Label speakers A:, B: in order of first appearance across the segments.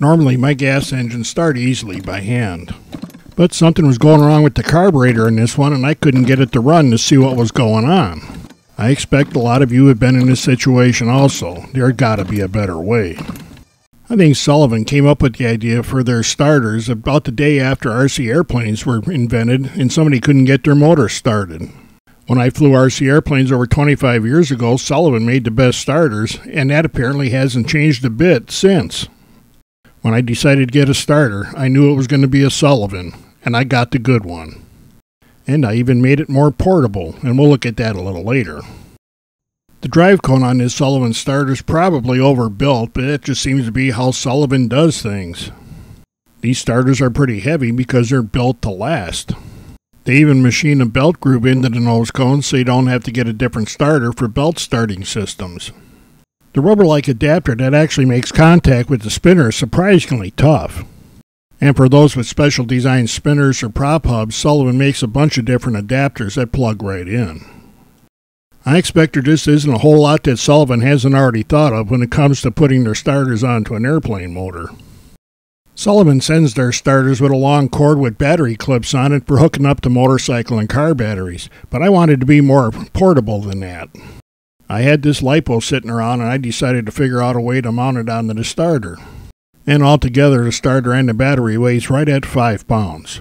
A: Normally, my gas engines start easily by hand. But something was going wrong with the carburetor in this one, and I couldn't get it to run to see what was going on. I expect a lot of you have been in this situation also. There gotta be a better way. I think Sullivan came up with the idea for their starters about the day after RC airplanes were invented and somebody couldn't get their motor started. When I flew RC airplanes over 25 years ago, Sullivan made the best starters, and that apparently hasn't changed a bit since. When I decided to get a starter, I knew it was going to be a Sullivan, and I got the good one. And I even made it more portable, and we'll look at that a little later. The drive cone on this Sullivan starter is probably overbuilt, but it just seems to be how Sullivan does things. These starters are pretty heavy because they're built to last. They even machine a belt groove into the nose cone so you don't have to get a different starter for belt starting systems. The rubber-like adapter that actually makes contact with the spinner is surprisingly tough. And for those with special design spinners or prop hubs, Sullivan makes a bunch of different adapters that plug right in. I expect there just isn't a whole lot that Sullivan hasn't already thought of when it comes to putting their starters onto an airplane motor. Sullivan sends their starters with a long cord with battery clips on it for hooking up to motorcycle and car batteries, but I wanted to be more portable than that. I had this LiPo sitting around and I decided to figure out a way to mount it onto the starter. And altogether the starter and the battery weighs right at 5 pounds.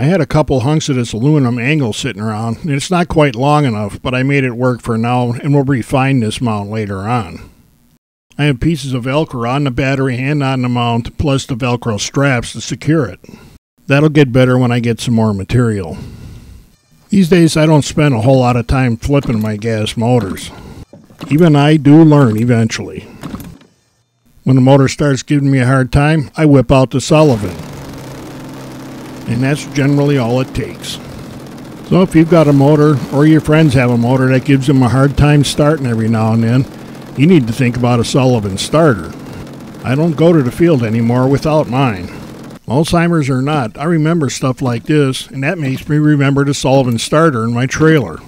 A: I had a couple hunks of this aluminum angle sitting around, and it's not quite long enough, but I made it work for now and we'll refine this mount later on. I have pieces of Velcro on the battery and on the mount, plus the Velcro straps to secure it. That'll get better when I get some more material. These days I don't spend a whole lot of time flipping my gas motors. Even I do learn eventually. When the motor starts giving me a hard time, I whip out the Sullivan. And that's generally all it takes. So if you've got a motor, or your friends have a motor that gives them a hard time starting every now and then, you need to think about a Sullivan starter. I don't go to the field anymore without mine. Alzheimer's or not, I remember stuff like this, and that makes me remember the Sullivan starter in my trailer.